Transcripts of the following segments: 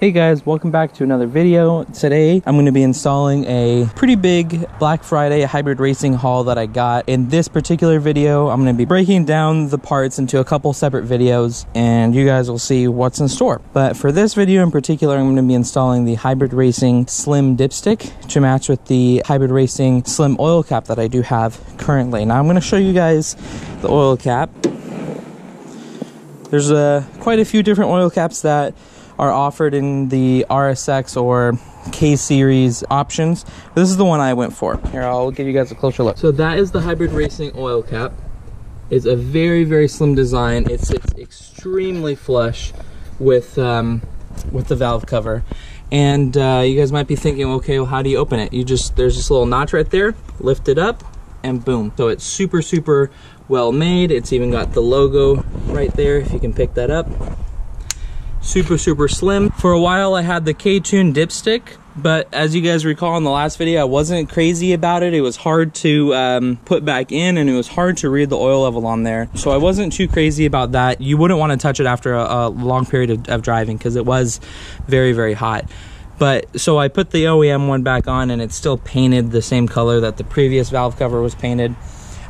Hey guys, welcome back to another video. Today, I'm going to be installing a pretty big Black Friday hybrid racing haul that I got. In this particular video, I'm going to be breaking down the parts into a couple separate videos and you guys will see what's in store. But for this video in particular, I'm going to be installing the hybrid racing slim dipstick to match with the hybrid racing slim oil cap that I do have currently. Now I'm going to show you guys the oil cap. There's uh, quite a few different oil caps that are offered in the RSX or K series options. This is the one I went for. Here, I'll give you guys a closer look. So that is the hybrid racing oil cap. It's a very, very slim design. It sits extremely flush with um, with the valve cover. And uh, you guys might be thinking, okay, well, how do you open it? You just, there's this little notch right there, lift it up, and boom. So it's super, super well made. It's even got the logo right there, if you can pick that up super, super slim. For a while I had the K-Tune dipstick, but as you guys recall in the last video, I wasn't crazy about it. It was hard to um, put back in and it was hard to read the oil level on there. So I wasn't too crazy about that. You wouldn't want to touch it after a, a long period of, of driving because it was very, very hot. But so I put the OEM one back on and it's still painted the same color that the previous valve cover was painted.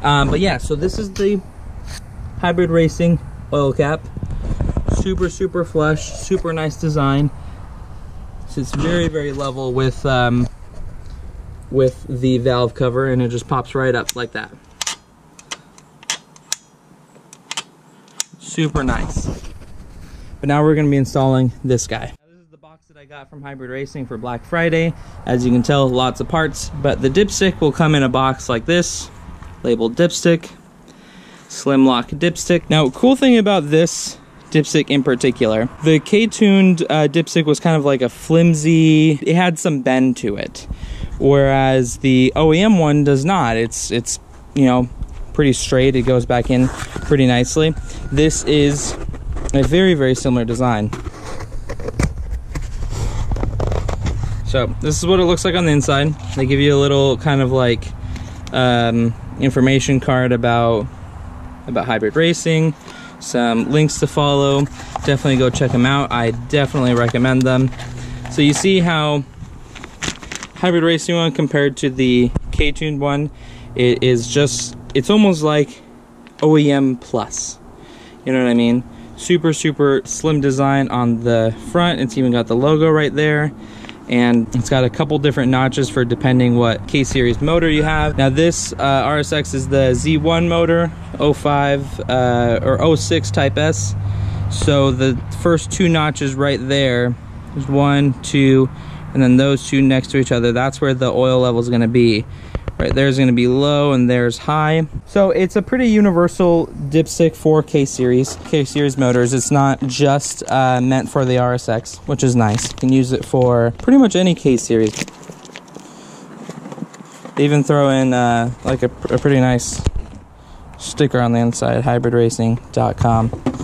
Um, but yeah, so this is the hybrid racing oil cap super, super flush, super nice design. Sits very, very level with um, with the valve cover and it just pops right up like that. Super nice. But now we're gonna be installing this guy. This is the box that I got from Hybrid Racing for Black Friday. As you can tell, lots of parts, but the dipstick will come in a box like this, labeled dipstick, slim lock dipstick. Now, cool thing about this dipstick in particular. The K-tuned uh, dipstick was kind of like a flimsy, it had some bend to it. Whereas the OEM one does not. It's, it's you know, pretty straight. It goes back in pretty nicely. This is a very, very similar design. So this is what it looks like on the inside. They give you a little kind of like um, information card about about hybrid racing, some links to follow. Definitely go check them out. I definitely recommend them. So you see how hybrid racing one compared to the K-tuned one, it is just, it's almost like OEM plus. You know what I mean? Super, super slim design on the front. It's even got the logo right there and it's got a couple different notches for depending what K-series motor you have. Now this uh, RSX is the Z1 motor, 05 uh, or 06 Type S. So the first two notches right there, there's one, two, and then those two next to each other, that's where the oil level is going to be. Right there's to be low and there's high. So it's a pretty universal dipstick for K-Series, K-Series motors. It's not just uh, meant for the RSX, which is nice. You can use it for pretty much any K-Series. Even throw in uh, like a, a pretty nice sticker on the inside, hybridracing.com.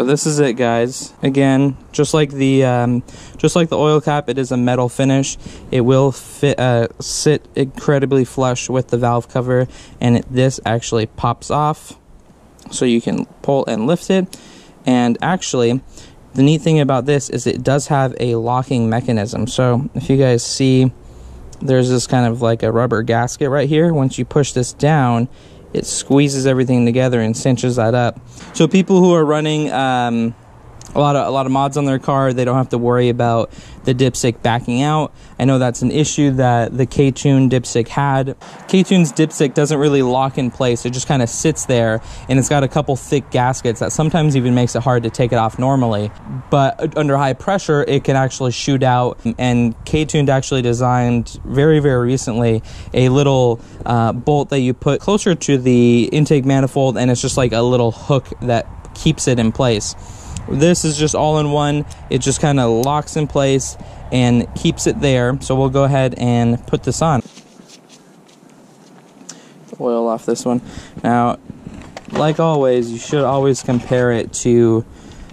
So this is it guys. Again, just like the um, just like the oil cap, it is a metal finish. It will fit uh, sit incredibly flush with the valve cover and it, this actually pops off so you can pull and lift it. And actually, the neat thing about this is it does have a locking mechanism. So if you guys see, there's this kind of like a rubber gasket right here. Once you push this down, it squeezes everything together and cinches that up. So people who are running um, a lot of a lot of mods on their car. They don't have to worry about the dipstick backing out. I know that's an issue that the K-Tune dipstick had. K-Tune's dipstick doesn't really lock in place. It just kind of sits there and it's got a couple thick gaskets that sometimes even makes it hard to take it off normally. But under high pressure, it can actually shoot out. And K-Tune actually designed very, very recently a little uh, bolt that you put closer to the intake manifold and it's just like a little hook that keeps it in place. This is just all in one. It just kind of locks in place and keeps it there. So we'll go ahead and put this on. Oil off this one. Now, like always, you should always compare it to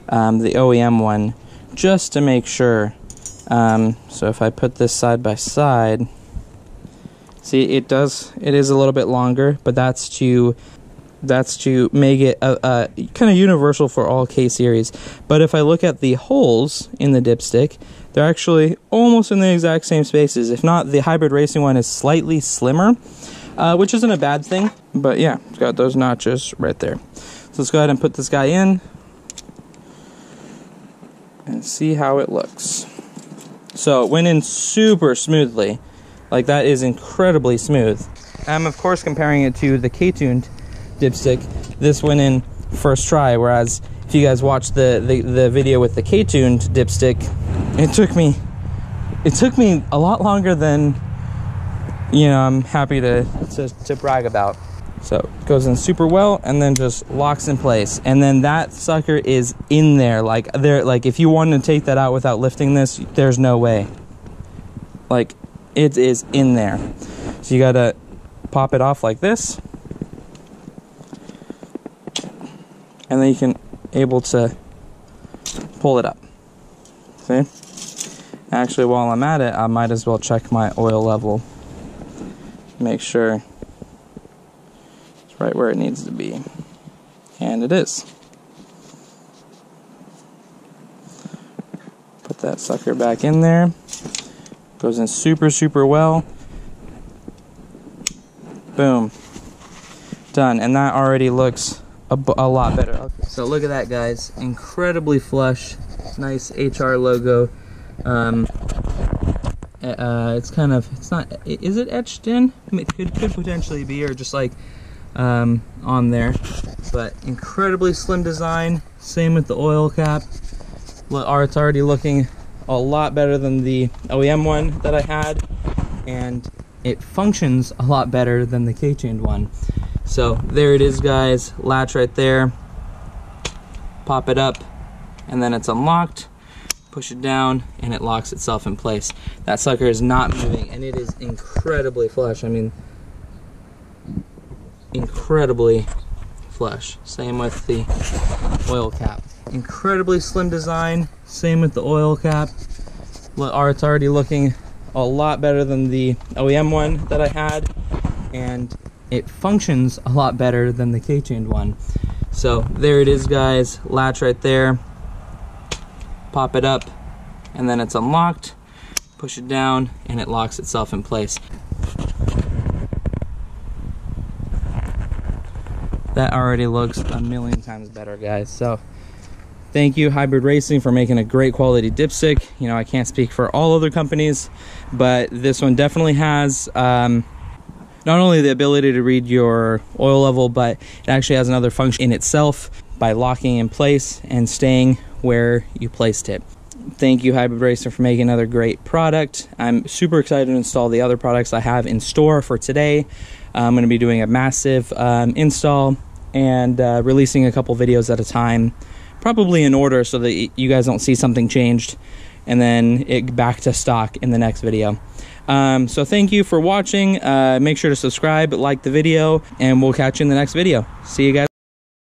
um, the OEM one just to make sure. Um, so if I put this side by side, See, it does, it is a little bit longer, but that's to that's to make it a, kind of universal for all K series. But if I look at the holes in the dipstick, they're actually almost in the exact same spaces. If not, the hybrid racing one is slightly slimmer, uh, which isn't a bad thing. But yeah, it's got those notches right there. So let's go ahead and put this guy in and see how it looks. So it went in super smoothly. Like that is incredibly smooth. I'm of course comparing it to the K-tuned dipstick. This went in first try, whereas if you guys watched the, the, the video with the K-tuned dipstick, it took me it took me a lot longer than you know I'm happy to, to, to brag about. So it goes in super well and then just locks in place. And then that sucker is in there. Like there like if you wanted to take that out without lifting this, there's no way. Like it is in there. So you gotta pop it off like this. And then you can able to pull it up. See? Actually while I'm at it, I might as well check my oil level. Make sure it's right where it needs to be. And it is. Put that sucker back in there. Goes in super, super well. Boom. Done. And that already looks a, a lot better. So look at that, guys. Incredibly flush. Nice HR logo. Um, uh, it's kind of, it's not, is it etched in? It could, could potentially be, or just like um, on there. But incredibly slim design. Same with the oil cap. It's already looking a lot better than the OEM one that I had. And it functions a lot better than the K-tuned one. So there it is guys, latch right there. Pop it up and then it's unlocked. Push it down and it locks itself in place. That sucker is not moving and it is incredibly flush. I mean, incredibly flush. Same with the oil cap. Incredibly slim design. Same with the oil cap. It's already looking a lot better than the OEM one that I had. And it functions a lot better than the K-tuned one. So there it is guys, latch right there. Pop it up and then it's unlocked. Push it down and it locks itself in place. that already looks a million times better guys so thank you hybrid racing for making a great quality dipstick you know i can't speak for all other companies but this one definitely has um, not only the ability to read your oil level but it actually has another function in itself by locking in place and staying where you placed it. Thank you hybrid racer for making another great product. I'm super excited to install the other products i have in store for today. I'm going to be doing a massive um, install and uh, releasing a couple videos at a time, probably in order so that you guys don't see something changed and then it back to stock in the next video. Um, so thank you for watching. Uh, make sure to subscribe, like the video, and we'll catch you in the next video. See you guys.